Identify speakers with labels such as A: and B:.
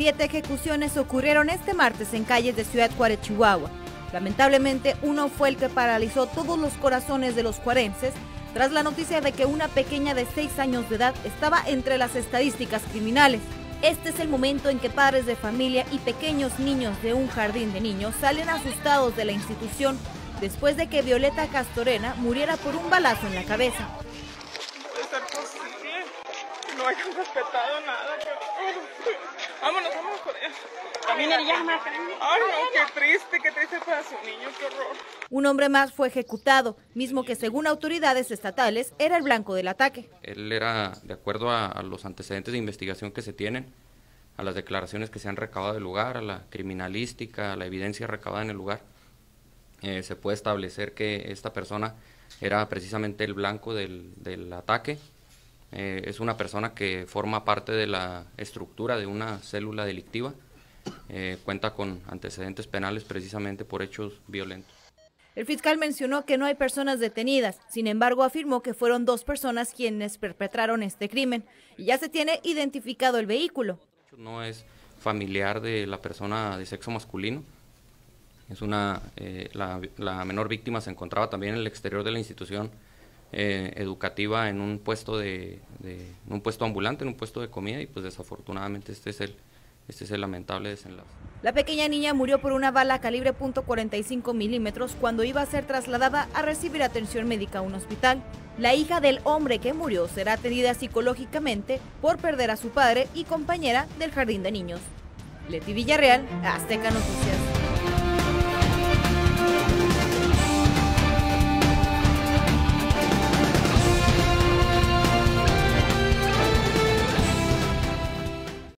A: Siete ejecuciones ocurrieron este martes en calles de Ciudad Juárez, Chihuahua. Lamentablemente, uno fue el que paralizó todos los corazones de los cuarenses tras la noticia de que una pequeña de 6 años de edad estaba entre las estadísticas criminales. Este es el momento en que padres de familia y pequeños niños de un jardín de niños salen asustados de la institución después de que Violeta Castorena muriera por un balazo en la cabeza.
B: no hayan respetado nada. Vámonos, vámonos con él.
C: También el llama.
B: Ay, no, qué triste, qué triste para su niño, qué horror.
A: Un hombre más fue ejecutado, mismo que según autoridades estatales era el blanco del ataque.
D: Él era, de acuerdo a, a los antecedentes de investigación que se tienen, a las declaraciones que se han recabado del lugar, a la criminalística, a la evidencia recabada en el lugar, eh, se puede establecer que esta persona era precisamente el blanco del, del ataque. Eh, es una persona que forma parte de la estructura de una célula delictiva. Eh, cuenta con antecedentes penales precisamente por hechos violentos.
A: El fiscal mencionó que no hay personas detenidas, sin embargo afirmó que fueron dos personas quienes perpetraron este crimen y ya se tiene identificado el vehículo.
D: No es familiar de la persona de sexo masculino, es una, eh, la, la, menor víctima se encontraba también en el exterior de la institución eh, educativa en un puesto de, en un puesto ambulante, en un puesto de comida y pues desafortunadamente este es el, este es el lamentable desenlace.
A: La pequeña niña murió por una bala calibre .45 milímetros cuando iba a ser trasladada a recibir atención médica a un hospital. La hija del hombre que murió será atendida psicológicamente por perder a su padre y compañera del jardín de niños. Leti Villarreal, Azteca Noticias.